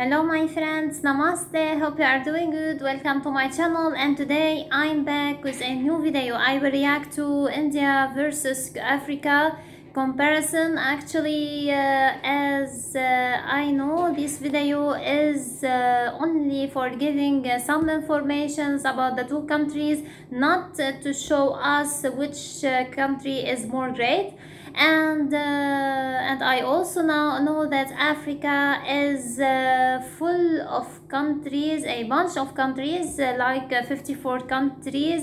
Hello my friends, namaste, hope you are doing good. Welcome to my channel and today I'm back with a new video. I will react to India versus Africa comparison. Actually, uh, as uh, I know, this video is uh, only for giving uh, some informations about the two countries, not to show us which uh, country is more great and uh, and I also now know that Africa is uh, full of countries, a bunch of countries, uh, like uh, 54 countries,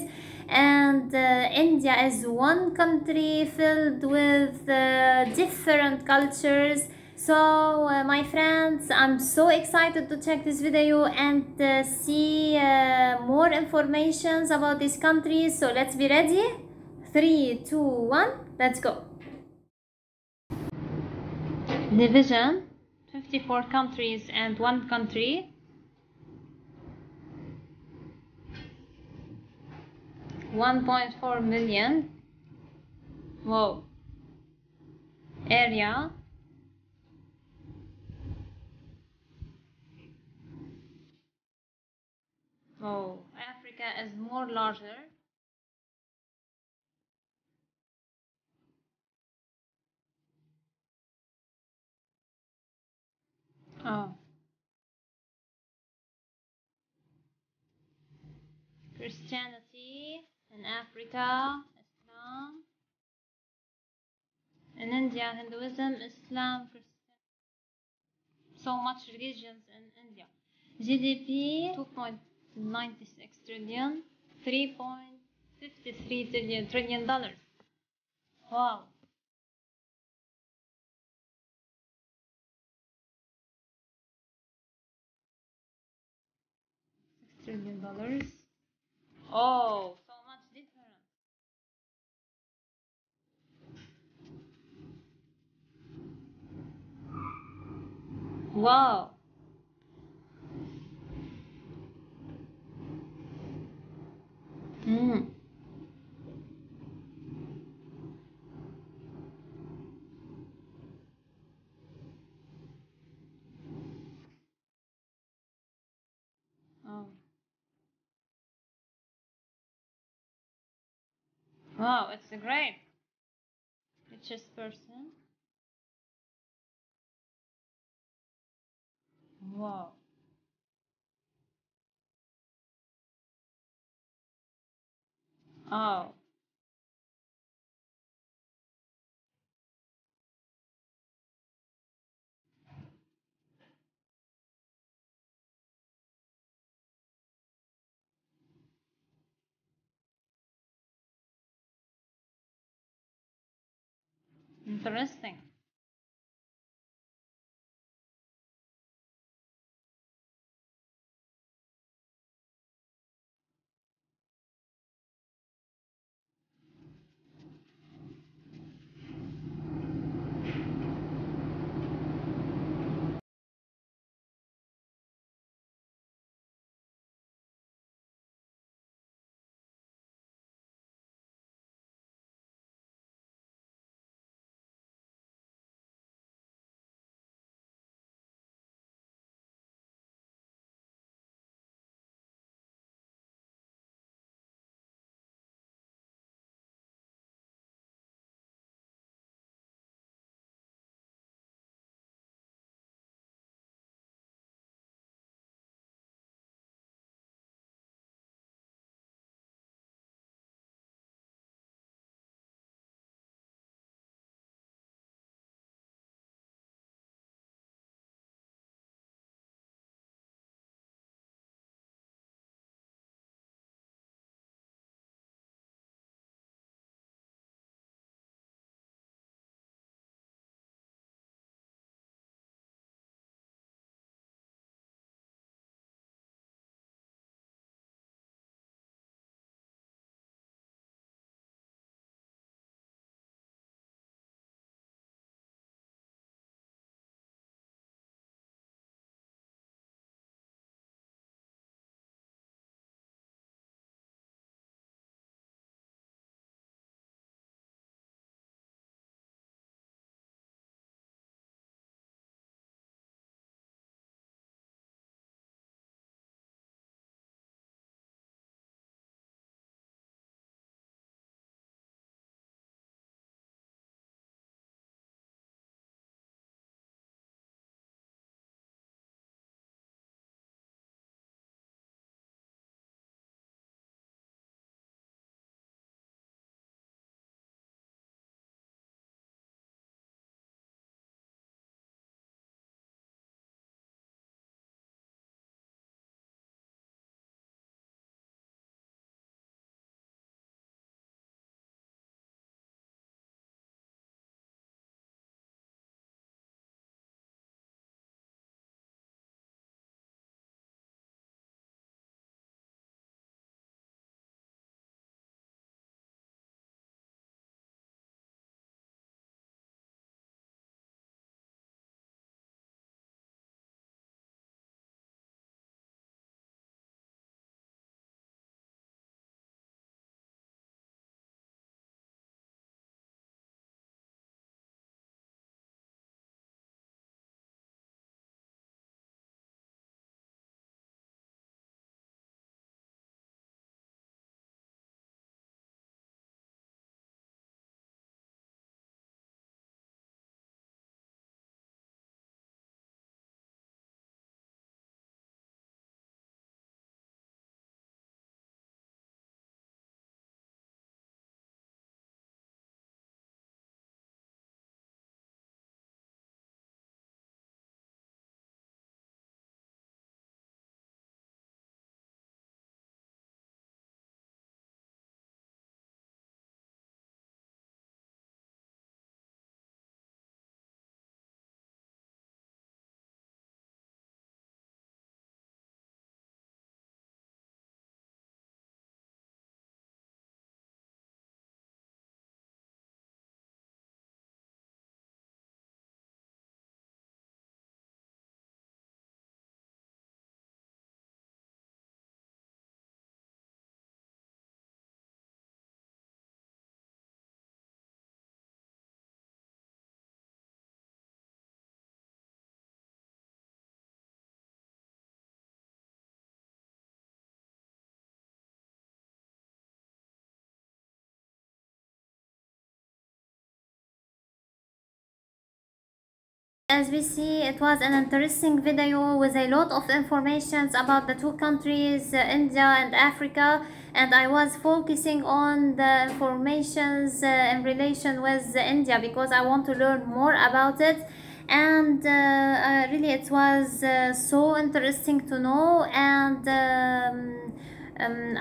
and uh, India is one country filled with uh, different cultures. So, uh, my friends, I'm so excited to check this video and see more informations about these countries. So, let's be ready. Three, two, one, let's go. Division 54 countries and one country. One point four million. Whoa. Area. Oh, Africa is more larger. Oh. Christianity in Africa, Islam. In India, Hinduism, Islam, Christian. So much religions in India. GDP 2.96 trillion, 3.53 trillion trillion dollars. Wow. Six trillion dollars. Oh, so much different. Wow. Mm. Oh. Wow, it's a great. Richest person. Wow. Oh. Interesting. As we see it was an interesting video with a lot of informations about the two countries uh, India and Africa and I was focusing on the informations uh, in relation with India because I want to learn more about it. And uh, uh, really it was uh, so interesting to know and um, um,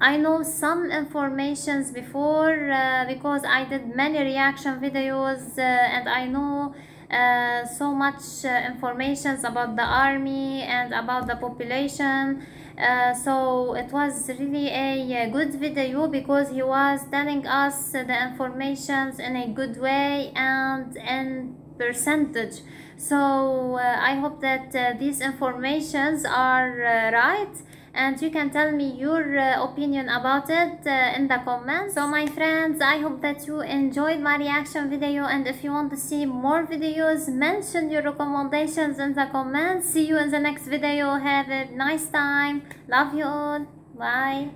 I know some informations before uh, because I did many reaction videos uh, and I know uh, so much uh, informations about the army and about the population. Uh, so it was really a, good video because he was telling us the informations in a good way and in percentage. So uh, I hope that uh, these informations are right and you can tell me your uh, opinion about it uh, in the comments. So my friends i hope that you enjoyed my reaction video. And if you want to see more videos mention your recommendations in the comments. See you in the next video. Have a nice time. Love you all. Bye